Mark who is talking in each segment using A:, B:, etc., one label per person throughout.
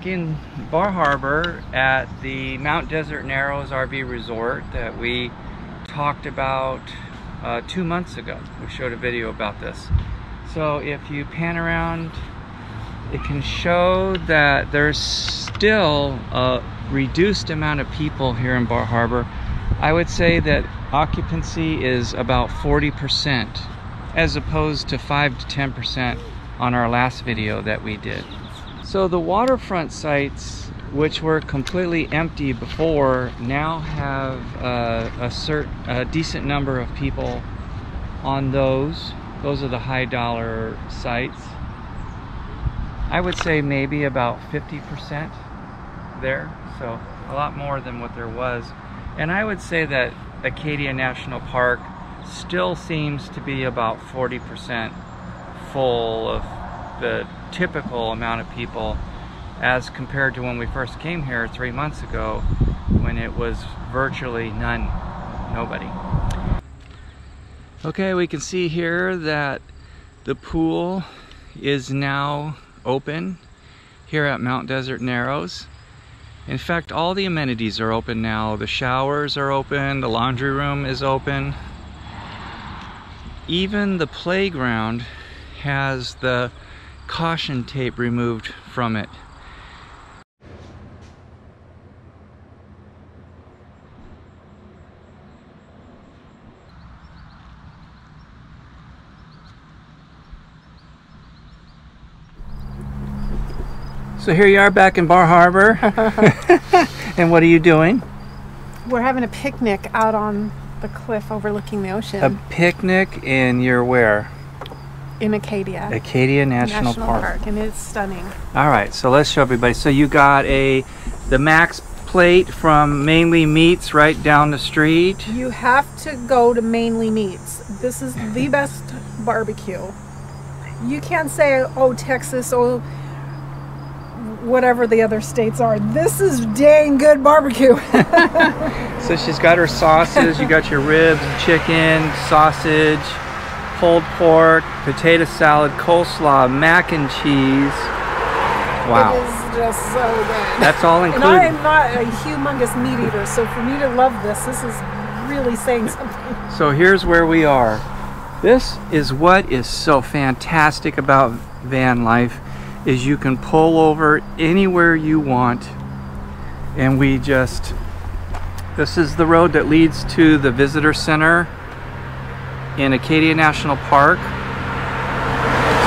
A: back in Bar Harbor at the Mount Desert Narrows RV Resort that we talked about uh, two months ago. We showed a video about this. So if you pan around, it can show that there's still a reduced amount of people here in Bar Harbor. I would say that occupancy is about 40% as opposed to 5 to 10% on our last video that we did. So the waterfront sites, which were completely empty before, now have uh, a certain a decent number of people on those. Those are the high dollar sites. I would say maybe about 50% there, so a lot more than what there was. And I would say that Acadia National Park still seems to be about 40% full of the typical amount of people as compared to when we first came here three months ago when it was virtually none, nobody. Okay, we can see here that the pool is now open here at Mount Desert Narrows. In fact, all the amenities are open now. The showers are open, the laundry room is open. Even the playground has the caution tape removed from it. So here you are back in Bar Harbor. and what are you doing?
B: We're having a picnic out on the cliff overlooking the ocean.
A: A picnic in your where?
B: In Acadia.
A: Acadia National,
B: National
A: Park.
B: Park. and it's stunning.
A: All right, so let's show everybody. So you got a the Max plate from Mainely Meats right down the street.
B: You have to go to Mainely Meats. This is the best barbecue. You can't say, oh, Texas, oh, whatever the other states are. This is dang good barbecue.
A: so she's got her sauces. you got your ribs, chicken, sausage, pulled pork, potato salad, coleslaw, mac and cheese. Wow.
B: It is just so good.
A: That's all included.
B: And I am not a humongous meat eater, so for me to love this, this is really saying something.
A: So here's where we are. This is what is so fantastic about van life is you can pull over anywhere you want and we just this is the road that leads to the visitor center in Acadia National Park.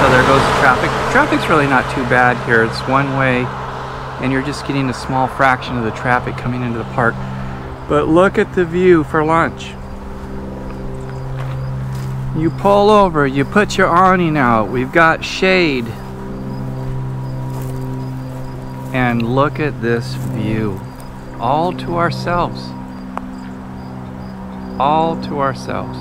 A: So there goes the traffic. Traffic's really not too bad here. It's one way and you're just getting a small fraction of the traffic coming into the park. But look at the view for lunch. You pull over, you put your awning out, we've got shade. And look at this view. All to ourselves. All to ourselves.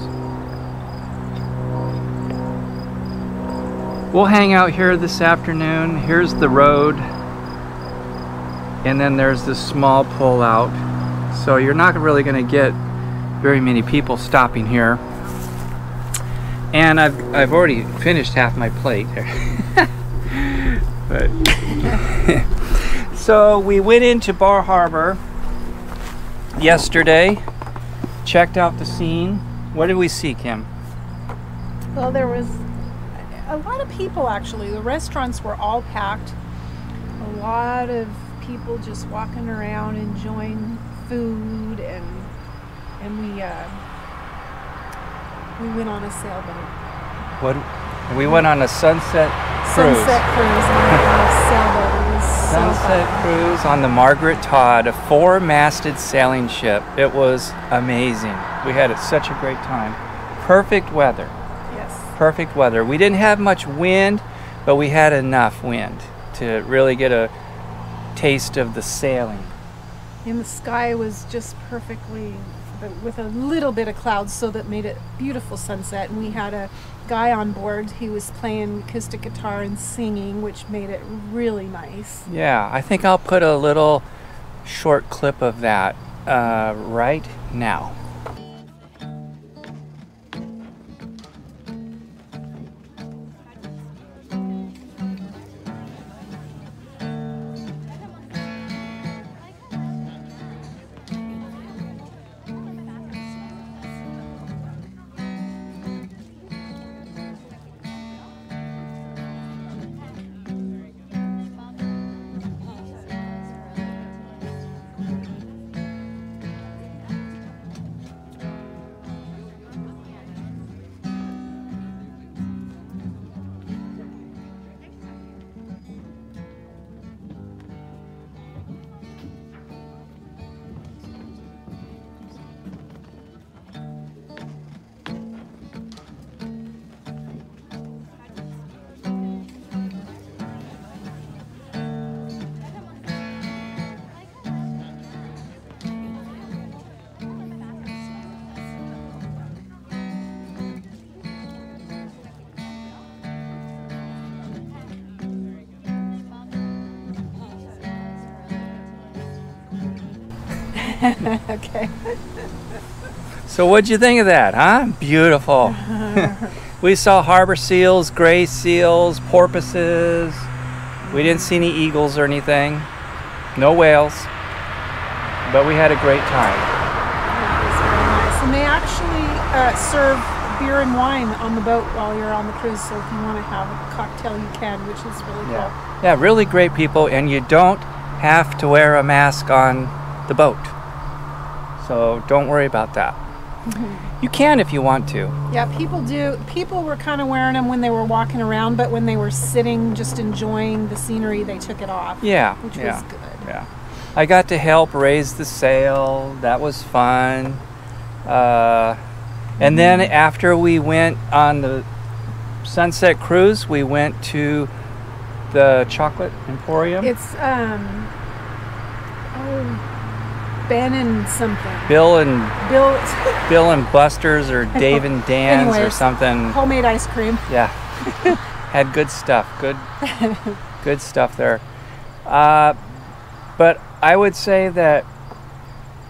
A: We'll hang out here this afternoon. Here's the road. And then there's this small pull out. So you're not really going to get very many people stopping here. And I've, I've already finished half my plate. but so we went into Bar Harbor yesterday, checked out the scene. What did we see, Kim?
B: Well, there was a lot of people actually. The restaurants were all packed. A lot of people just walking around enjoying food and and we uh, we went on a sailboat.
A: What? We went on a sunset cruise.
B: Sunset cruise on a sailboat. So
A: Sunset cruise on the Margaret Todd, a four-masted sailing ship. It was amazing. We had such a great time. Perfect weather. Perfect weather. We didn't have much wind, but we had enough wind to really get a taste of the sailing.
B: And the sky was just perfectly with a little bit of clouds so that made it beautiful sunset and we had a guy on board he was playing acoustic guitar and singing which made it really nice
A: Yeah, I think I'll put a little short clip of that uh, right now.
C: okay.
A: So what'd you think of that, huh? Beautiful. we saw harbor seals, gray seals, porpoises. We didn't see any eagles or anything. No whales. But we had a great time.
C: That was very nice. And they actually uh, serve beer and wine on the boat while you're on the cruise. So if you want to have a cocktail, you can, which is really cool.
A: Yeah. Yeah, really great people, and you don't have to wear a mask on the boat. So don't worry about that. You can if you want to.
C: Yeah, people do. People were kind of wearing them when they were walking around, but when they were sitting, just enjoying the scenery, they took it off.
A: Yeah.
C: which
A: yeah.
C: was good.
A: Yeah. I got to help raise the sail. That was fun. Uh, and then
C: Mm-hmm.
A: after we went on the sunset cruise, we went to the chocolate emporium.
C: It's um, oh, Ben and something.
A: Bill and
C: Bill,
A: Bill and Buster's or Dave and Dan's or something.
C: homemade ice cream.
A: Yeah. Had good stuff. Good good stuff there. Uh, but I would say that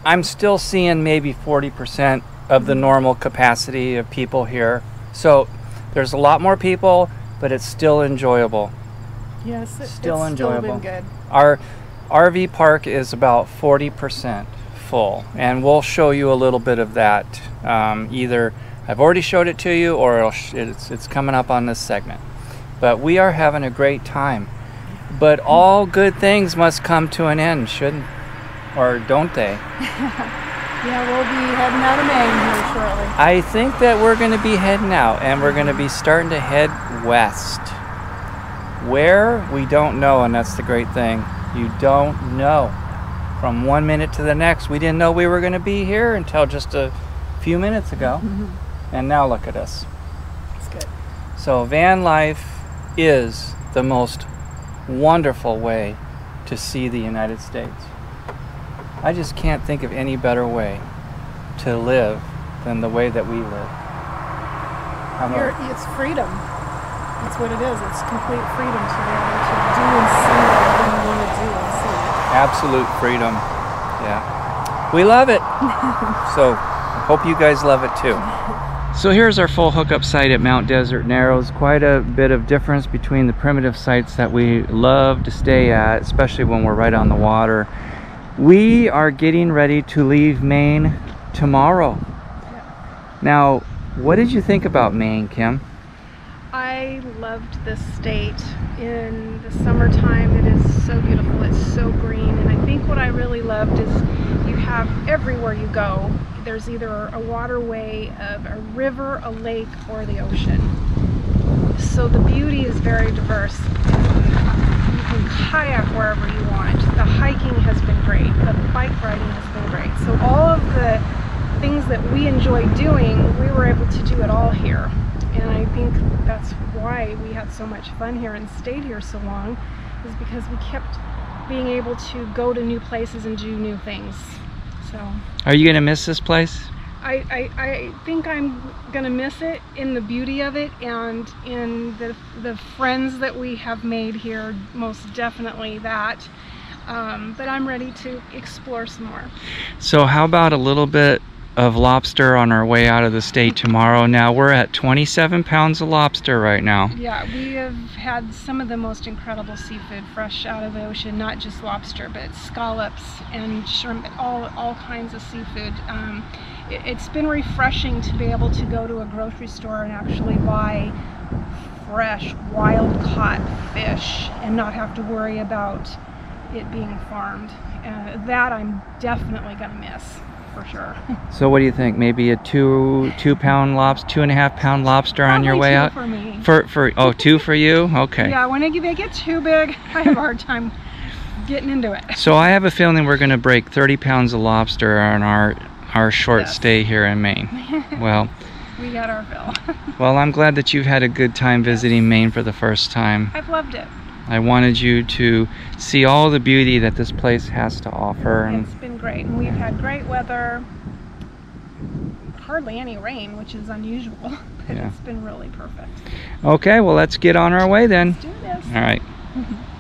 A: I'm still seeing maybe 40% of the normal capacity of people here. So there's a lot more people, but it's still enjoyable.
C: Yes, it,
A: Still
C: it's
A: enjoyable.
C: Still been good.
A: Our RV park is about 40% full, and we'll show you a little bit of that. Um, either I've already showed it to you, or it's, it's coming up on this segment. But we are having a great time. But all good things must come to an end, shouldn't, or don't they?
C: Yeah, we'll be heading out of Maine here shortly.
A: I think that we're going to be heading out, and we're going to be starting to head west. Where we don't know, and that's the great thing. You don't know. From one minute to the next, we didn't know we were going to be here until just a few minutes ago, mm-hmm. and now look at us.
C: It's good.
A: So, van life is the most wonderful way to see the United States. I just can't think of any better way to live than the way that we live.
C: It's freedom. That's what it is. It's complete freedom to be able to do and see whatever you want to do and see.
A: absolute freedom. Yeah. We love it. so, I hope you guys love it too. So here's our full hookup site at Mount Desert Narrows. Quite a bit of difference between the primitive sites that we love to stay at, especially when we're right on the water. We are getting ready to leave Maine tomorrow. Now, what did you think about Maine, Kim?
B: I loved this state. In the summertime, it is so beautiful. It's so green. And I think what I really loved is you have everywhere you go, there's either a waterway of a river, a lake, or the ocean. So the beauty is very diverse. You can kayak wherever you want. The hiking has been great. The bike riding has been great. So all of the things that we enjoy doing, we were able to do it all here. And I think that's why we had so much fun here and stayed here so long, is because we kept being able to go to new places and do new things. So
A: Are you going to miss this place?
B: I, I, I think I'm gonna miss it in the beauty of it and in the the friends that we have made here. Most definitely that. Um, but I'm ready to explore some more.
A: So how about a little bit of lobster on our way out of the state tomorrow? Now we're at 27 pounds of lobster right now.
B: Yeah, we have had some of the most incredible seafood fresh out of the ocean, not just lobster, but scallops and shrimp, all, all kinds of seafood. Um, it, it's been refreshing to be able to go to a grocery store and actually buy fresh, wild caught fish and not have to worry about it being farmed. Uh, that I'm definitely going to miss, for sure.
A: So what do you think? Maybe a two two pound lobster, two and a half pound lobster on your way
B: two
A: out?
B: For me.
A: For for oh two for you? Okay.
B: Yeah, when they get too big, I have a hard time getting into it.
A: So I have a feeling we're gonna break 30 pounds of lobster on our our short
B: Yes.
A: stay here in Maine. Well,
B: We got our fill.
A: well, I'm glad that you've had a good time visiting Maine for the first time.
B: I've loved it.
A: I wanted you to see all the beauty that this place has to offer, and
B: It's been great. And we've had great weather. Hardly any rain, which is unusual. But
A: Yeah.
B: it's been really perfect.
A: okay, well, let's get on our way then.
B: Let's do this.
A: All right.